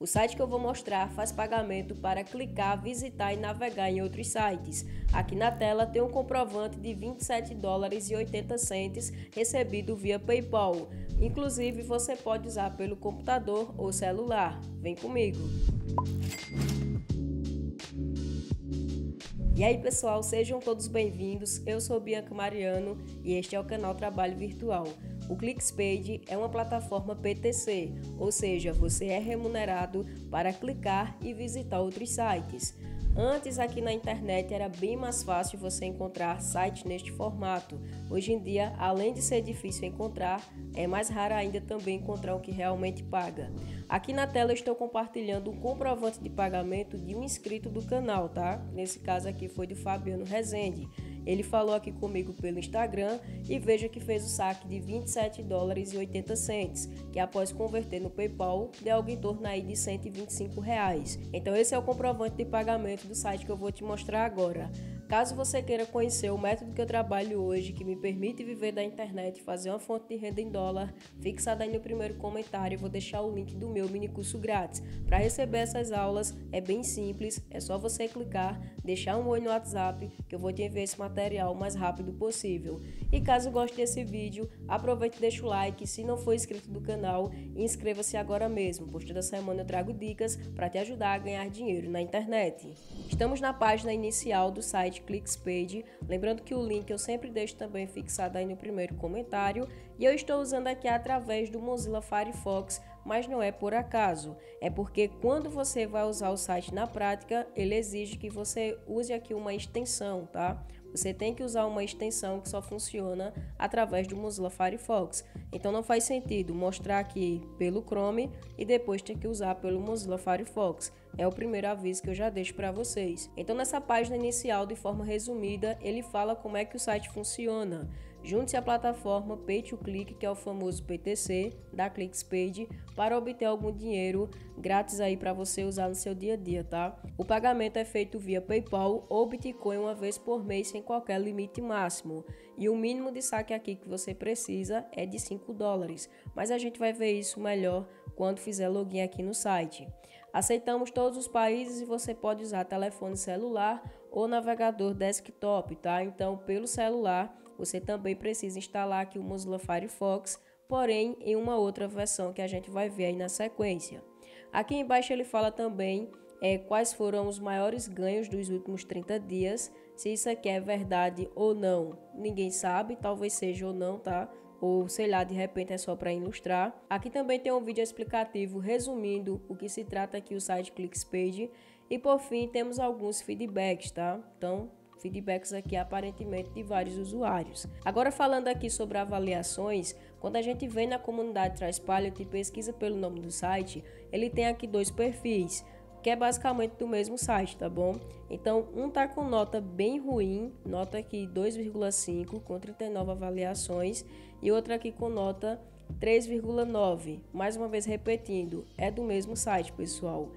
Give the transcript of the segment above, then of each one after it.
O site que eu vou mostrar faz pagamento para clicar, visitar e navegar em outros sites. Aqui na tela tem um comprovante de 27 dólares e 80 centes recebido via PayPal. Inclusive você pode usar pelo computador ou celular. Vem comigo. E aí pessoal, sejam todos bem-vindos. Eu sou Bianca Mariano e este é o canal Trabalho Virtual. O ClickSpade é uma plataforma PTC, ou seja, você é remunerado para clicar e visitar outros sites. Antes aqui na internet era bem mais fácil você encontrar sites neste formato. Hoje em dia, além de ser difícil encontrar, é mais raro ainda também encontrar o que realmente paga. Aqui na tela eu estou compartilhando um comprovante de pagamento de um inscrito do canal, tá? Nesse caso aqui foi do Fabiano Rezende. Ele falou aqui comigo pelo Instagram e veja que fez o saque de 27 dólares e 80 cents, que após converter no PayPal deu algo em torno aí de 125 reais. Então esse é o comprovante de pagamento do site que eu vou te mostrar agora. Caso você queira conhecer o método que eu trabalho hoje, que me permite viver da internet e fazer uma fonte de renda em dólar, fixada aí no primeiro comentário, vou deixar o link do meu mini curso grátis. Para receber essas aulas é bem simples, é só você clicar, deixar um oi no WhatsApp, que eu vou te enviar esse material o mais rápido possível. E caso goste desse vídeo, aproveite e deixa o like, se não for inscrito do canal, inscreva-se agora mesmo, pois toda semana eu trago dicas para te ajudar a ganhar dinheiro na internet. Estamos na página inicial do site ClicksPage. Lembrando que o link eu sempre deixo também fixado aí no primeiro comentário. E eu estou usando aqui através do Mozilla Firefox, mas não é por acaso. É porque quando você vai usar o site na prática, ele exige que você use aqui uma extensão, tá? Você tem que usar uma extensão que só funciona através do Mozilla Firefox. Então não faz sentido mostrar aqui pelo Chrome e depois ter que usar pelo Mozilla Firefox. É o primeiro aviso que eu já deixo para vocês. Então nessa página inicial, de forma resumida, ele fala como é que o site funciona. Junte-se à plataforma Pay to Click, que é o famoso PTC da ClicksPage, para obter algum dinheiro grátis aí para você usar no seu dia a dia, tá? O pagamento é feito via PayPal ou Bitcoin uma vez por mês sem qualquer limite máximo. E o mínimo de saque aqui que você precisa é de 5 dólares, mas a gente vai ver isso melhor quando fizer login aqui no site. Aceitamos todos os países e você pode usar telefone celular ou navegador desktop, tá? Então, pelo celular, você também precisa instalar aqui o Mozilla Firefox, porém em uma outra versão que a gente vai ver aí na sequência. Aqui embaixo ele fala também é, quais foram os maiores ganhos dos últimos 30 dias, se isso aqui é verdade ou não. Ninguém sabe, talvez seja ou não, tá? Ou sei lá, de repente é só para ilustrar. Aqui também tem um vídeo explicativo resumindo o que se trata aqui o site ClicksPage. E por fim temos alguns feedbacks, tá? Então feedbacks aqui aparentemente de vários usuários. Agora falando aqui sobre avaliações, quando a gente vem na comunidade Trustpilot e pesquisa pelo nome do site, ele tem aqui dois perfis, que é basicamente do mesmo site, tá bom? Então, um tá com nota bem ruim, nota aqui 2,5 com 39 avaliações e outro aqui com nota 3,9. Mais uma vez repetindo, é do mesmo site, pessoal.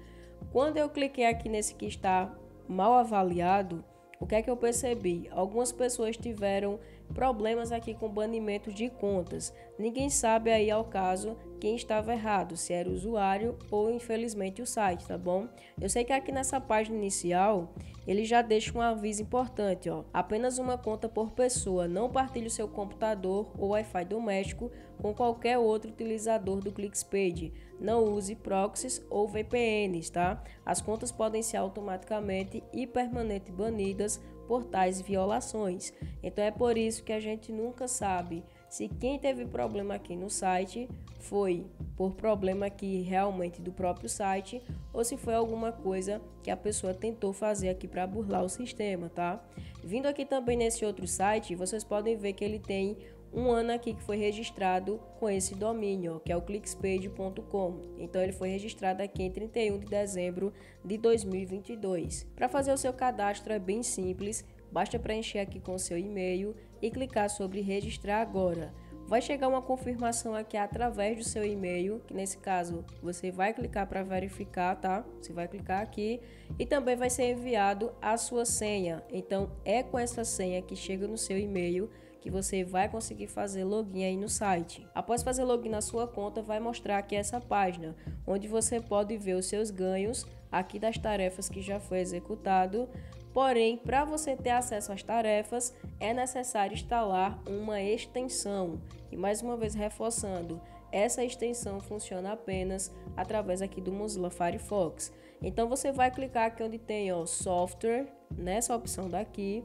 Quando eu cliquei aqui nesse que está mal avaliado, o que é que eu percebi? Algumas pessoas tiveram problemas aqui com banimentos de contas. Ninguém sabe aí ao caso quem estava errado, se era o usuário ou infelizmente o site, tá bom? Eu sei que aqui nessa página inicial ele já deixa um aviso importante, ó. Apenas uma conta por pessoa. Não partilhe o seu computador ou Wi-Fi doméstico com qualquer outro utilizador do ClicksPage. Não use proxies ou VPNs, tá? As contas podem ser automaticamente e permanente banidas por tais violações. Então é por isso que a gente nunca sabe se quem teve problema aqui no site foi por problema aqui realmente do próprio site ou se foi alguma coisa que a pessoa tentou fazer aqui para burlar o sistema, tá? Vindo aqui também nesse outro site, vocês podem ver que ele tem um ano aqui que foi registrado com esse domínio, que é o clickspage.com. Então ele foi registrado aqui em 31 de dezembro de 2022. Para fazer o seu cadastro é bem simples, basta preencher aqui com seu e-mail e clicar sobre registrar agora. Vai chegar uma confirmação aqui através do seu e-mail, que nesse caso você vai clicar para verificar, tá? Você vai clicar aqui e também vai ser enviado a sua senha. Então é com essa senha que chega no seu e-mail que você vai conseguir fazer login aí no site. Após fazer login na sua conta, vai mostrar aqui essa página, onde você pode ver os seus ganhos aqui das tarefas que já foi executado. Porém, para você ter acesso às tarefas, é necessário instalar uma extensão. E mais uma vez reforçando, essa extensão funciona apenas através aqui do Mozilla Firefox. Então você vai clicar aqui onde tem ó, software, nessa opção daqui,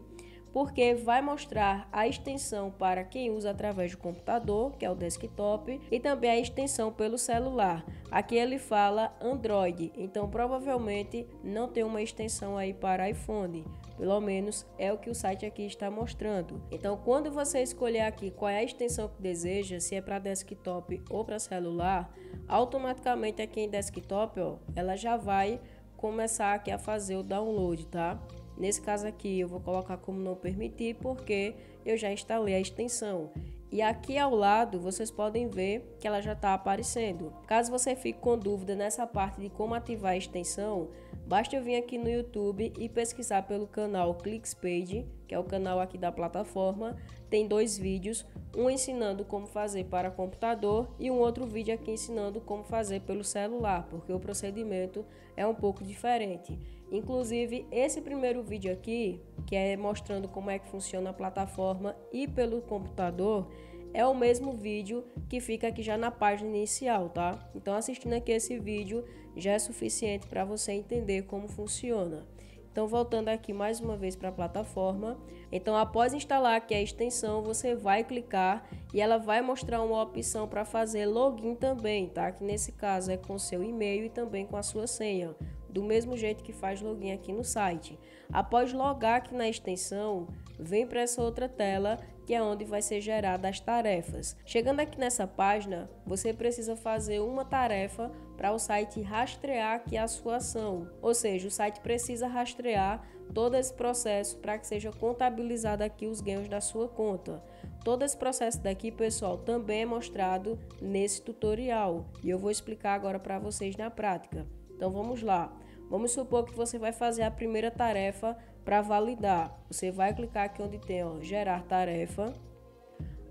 porque vai mostrar a extensão para quem usa através do computador, que é o desktop, e também a extensão pelo celular. Aqui ele fala Android, então provavelmente não tem uma extensão aí para iPhone. Pelo menos é o que o site aqui está mostrando. Então, quando você escolher aqui qual é a extensão que deseja, se é para desktop ou para celular, automaticamente aqui em desktop, ó, ela já vai começar aqui a fazer o download, tá? Nesse caso aqui eu vou colocar como não permitir porque eu já instalei a extensão. E aqui ao lado vocês podem ver que ela já está aparecendo. Caso você fique com dúvida nessa parte de como ativar a extensão, basta eu vir aqui no YouTube e pesquisar pelo canal ClicksPage, que é o canal aqui da plataforma. Tem dois vídeos, um ensinando como fazer para computador e um outro vídeo aqui ensinando como fazer pelo celular, porque o procedimento é um pouco diferente. Inclusive, esse primeiro vídeo aqui, que é mostrando como é que funciona a plataforma e pelo computador, é o mesmo vídeo que fica aqui já na página inicial, tá? Então, assistindo aqui esse vídeo já é suficiente para você entender como funciona. Então, voltando aqui mais uma vez para a plataforma. Então, após instalar aqui a extensão, você vai clicar e ela vai mostrar uma opção para fazer login também, tá? Que nesse caso é com seu e-mail e também com a sua senha do mesmo jeito que faz login aqui no site. Após logar aqui na extensão, vem para essa outra tela que é onde vai ser gerada as tarefas. Chegando aqui nessa página, você precisa fazer uma tarefa para o site rastrear aqui a sua ação. Ou seja, o site precisa rastrear todo esse processo para que seja contabilizado aqui os ganhos da sua conta. Todo esse processo daqui, pessoal, também é mostrado nesse tutorial e eu vou explicar agora para vocês na prática. Então vamos lá. Vamos supor que você vai fazer a primeira tarefa para validar. Você vai clicar aqui onde tem ó, gerar tarefa.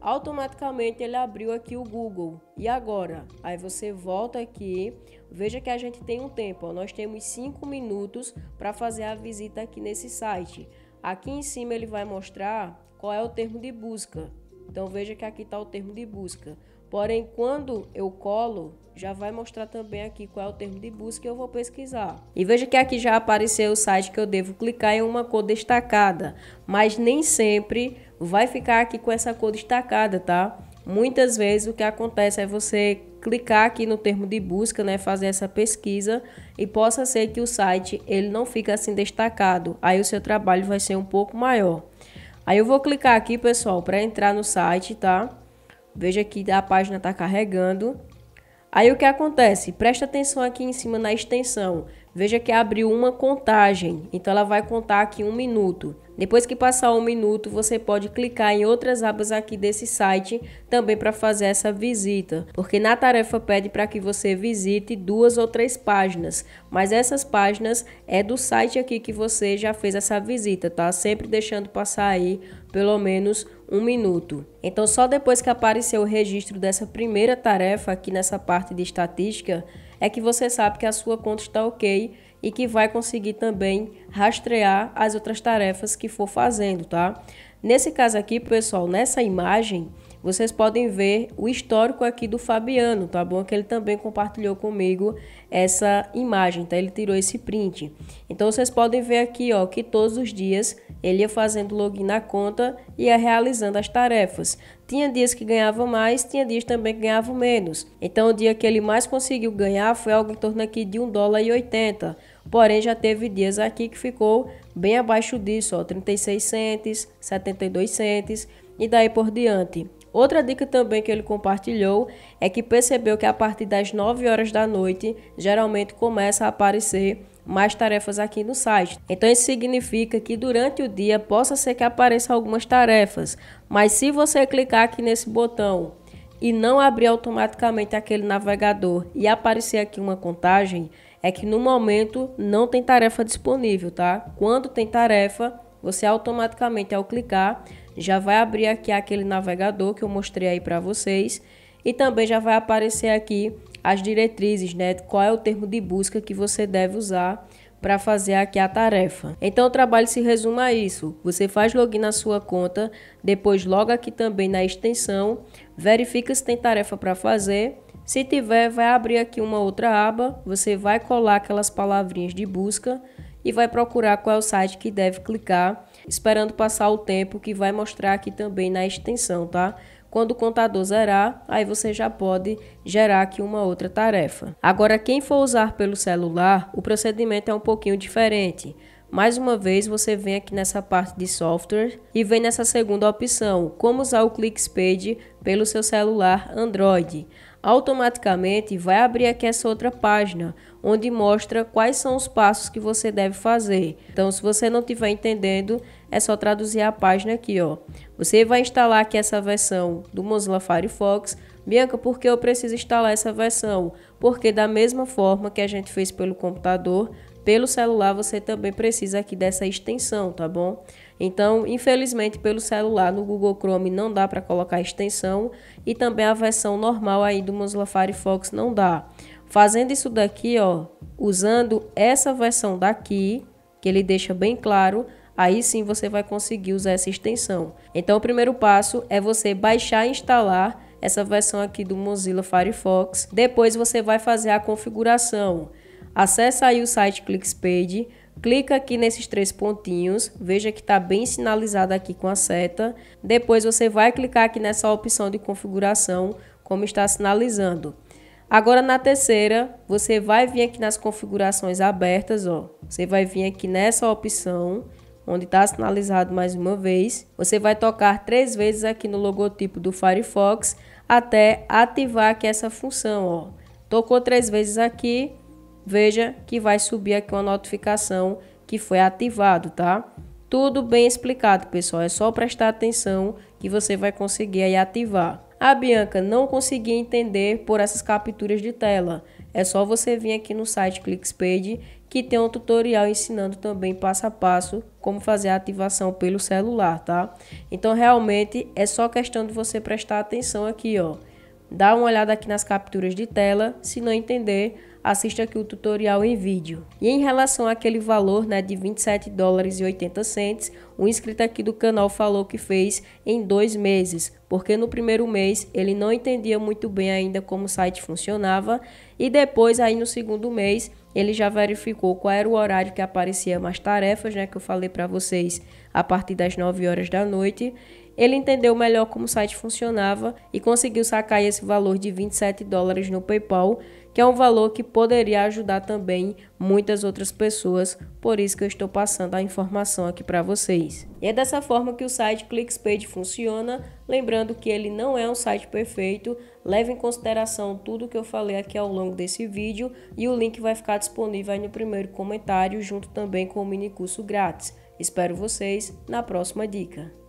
Automaticamente ele abriu aqui o Google. E agora? Aí você volta aqui. Veja que a gente tem um tempo. Ó, nós temos 5 minutos para fazer a visita aqui nesse site. Aqui em cima ele vai mostrar qual é o termo de busca. Então veja que aqui está o termo de busca. Porém, quando eu colo, já vai mostrar também aqui qual é o termo de busca que eu vou pesquisar. E veja que aqui já apareceu o site que eu devo clicar em uma cor destacada, mas nem sempre vai ficar aqui com essa cor destacada, tá? Muitas vezes o que acontece é você clicar aqui no termo de busca, né, fazer essa pesquisa e possa ser que o site ele não fica assim destacado. Aí o seu trabalho vai ser um pouco maior. Aí eu vou clicar aqui, pessoal, para entrar no site, tá? Veja que a página está carregando. Aí o que acontece? Presta atenção aqui em cima na extensão. Veja que abriu uma contagem. Então ela vai contar aqui um minuto. Depois que passar um minuto, você pode clicar em outras abas aqui desse site também para fazer essa visita, porque na tarefa pede para que você visite duas ou três páginas, mas essas páginas é do site aqui que você já fez essa visita, tá? Sempre deixando passar aí pelo menos um minuto. Então, só depois que aparecer o registro dessa primeira tarefa aqui nessa parte de estatística, é que você sabe que a sua conta está ok e que vai conseguir também rastrear as outras tarefas que for fazendo, tá? Nesse caso aqui, pessoal, nessa imagem, vocês podem ver o histórico aqui do Fabiano, tá bom? Que ele também compartilhou comigo essa imagem, tá? Ele tirou esse print. Então, vocês podem ver aqui, ó, que todos os dias ele ia fazendo login na conta e ia realizando as tarefas. Tinha dias que ganhava mais, tinha dias também que ganhava menos. Então, o dia que ele mais conseguiu ganhar foi algo em torno aqui de 1 dólar e 80. Porém, já teve dias aqui que ficou bem abaixo disso, ó, 36 centes, 72 centes e daí por diante. Outra dica também que ele compartilhou é que percebeu que a partir das 9 horas da noite geralmente começa a aparecer mais tarefas aqui no site. Então isso significa que durante o dia possa ser que apareçam algumas tarefas, mas se você clicar aqui nesse botão e não abrir automaticamente aquele navegador e aparecer aqui uma contagem, é que no momento não tem tarefa disponível, tá? Quando tem tarefa, você automaticamente ao clicar já vai abrir aqui aquele navegador que eu mostrei aí para vocês e também já vai aparecer aqui as diretrizes, né? Qual é o termo de busca que você deve usar para fazer aqui a tarefa. Então o trabalho se resume a isso. Você faz login na sua conta, depois loga aqui também na extensão, verifica se tem tarefa para fazer. Se tiver, vai abrir aqui uma outra aba, você vai colar aquelas palavrinhas de busca e vai procurar qual é o site que deve clicar, esperando passar o tempo que vai mostrar aqui também na extensão, tá? Quando o contador zerar, aí você já pode gerar aqui uma outra tarefa. Agora, quem for usar pelo celular, o procedimento é um pouquinho diferente. Mais uma vez, você vem aqui nessa parte de software e vem nessa segunda opção, como usar o ClickSpade pelo seu celular Android automaticamente vai abrir aqui essa outra página, onde mostra quais são os passos que você deve fazer. Então, se você não estiver entendendo, é só traduzir a página aqui, ó. Você vai instalar aqui essa versão do Mozilla Firefox. Bianca, por que eu preciso instalar essa versão? Porque da mesma forma que a gente fez pelo computador, pelo celular você também precisa aqui dessa extensão, tá bom? Então, infelizmente, pelo celular no Google Chrome não dá para colocar extensão e também a versão normal aí do Mozilla Firefox não dá. Fazendo isso daqui, ó, usando essa versão daqui, que ele deixa bem claro, aí sim você vai conseguir usar essa extensão. Então, o primeiro passo é você baixar e instalar essa versão aqui do Mozilla Firefox. Depois você vai fazer a configuração. Acesse aí o site ClickSpade, clica aqui nesses três pontinhos, veja que está bem sinalizado aqui com a seta. Depois você vai clicar aqui nessa opção de configuração, como está sinalizando. Agora na terceira, você vai vir aqui nas configurações abertas, ó. Você vai vir aqui nessa opção, onde está sinalizado mais uma vez. Você vai tocar três vezes aqui no logotipo do Firefox até ativar aqui essa função, ó. Tocou três vezes aqui, veja que vai subir aqui uma notificação que foi ativado, tá? Tudo bem explicado, pessoal. É só prestar atenção que você vai conseguir aí ativar. A Bianca não conseguia entender por essas capturas de tela. É só você vir aqui no site ClickSpade que tem um tutorial ensinando também passo a passo como fazer a ativação pelo celular, tá? Então realmente é só questão de você prestar atenção aqui, ó. Dá uma olhada aqui nas capturas de tela, se não entender, assista aqui o tutorial em vídeo. E em relação àquele valor né, de 27 dólares e 80 cents, um inscrito aqui do canal falou que fez em dois meses, porque no primeiro mês ele não entendia muito bem ainda como o site funcionava e depois aí no segundo mês ele já verificou qual era o horário que aparecia mais tarefas, né, que eu falei para vocês a partir das 9 horas da noite ele entendeu melhor como o site funcionava e conseguiu sacar esse valor de 27 dólares no PayPal, que é um valor que poderia ajudar também muitas outras pessoas, por isso que eu estou passando a informação aqui para vocês. E é dessa forma que o site ClickSpade funciona, lembrando que ele não é um site perfeito, leve em consideração tudo que eu falei aqui ao longo desse vídeo e o link vai ficar disponível aí no primeiro comentário, junto também com o mini curso grátis. Espero vocês na próxima dica.